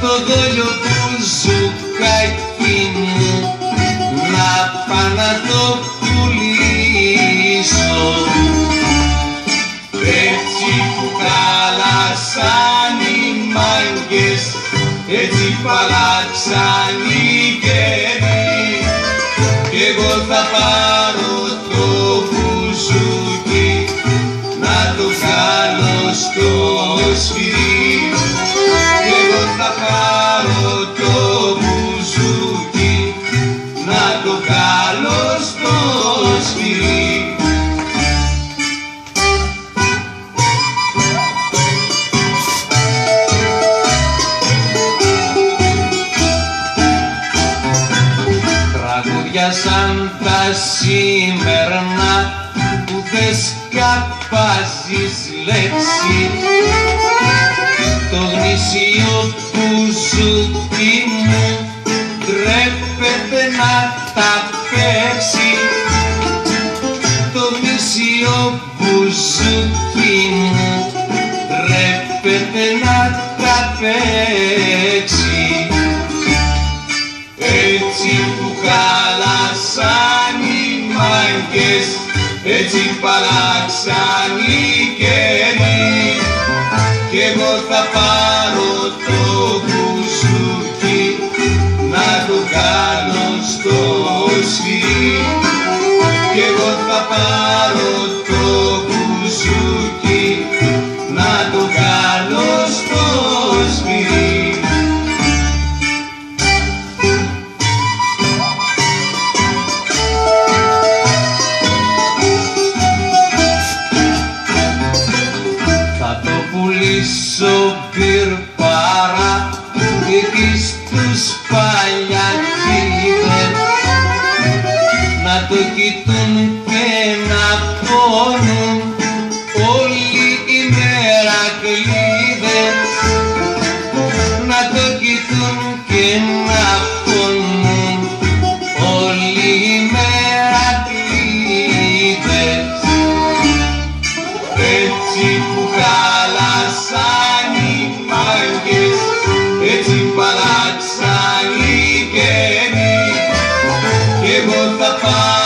το δόλιο που σου κακή μου να πάω να το πουλήσω. Έτσι που χάλασαν οι μάγκες έτσι παλάξαν οι καιροί. Κι εγώ θα πάρω το μπουζούκι σφυρί Τραγούδια σαν τα σήμερνα που δεν σκαπάζεις λέξη. Το γνήσιο που σου μου τρέπεται να τα παίξεις που σου μου τρέπεται να τα παίξει. Έτσι που χάλασαν οι μάγκες έτσι παλάξαν οι καιροί. Κι εγώ θα πάρω το μπουζούκι να το κάνω στο σφυρί κι εγώ θα πάρω στους παλιακίδες να το κοιτούν και να πόνουν. Όλη η μέρα κλείδες. Να το κοιτούν και να παλάξαν οι καιροί κι εγώ θα πάω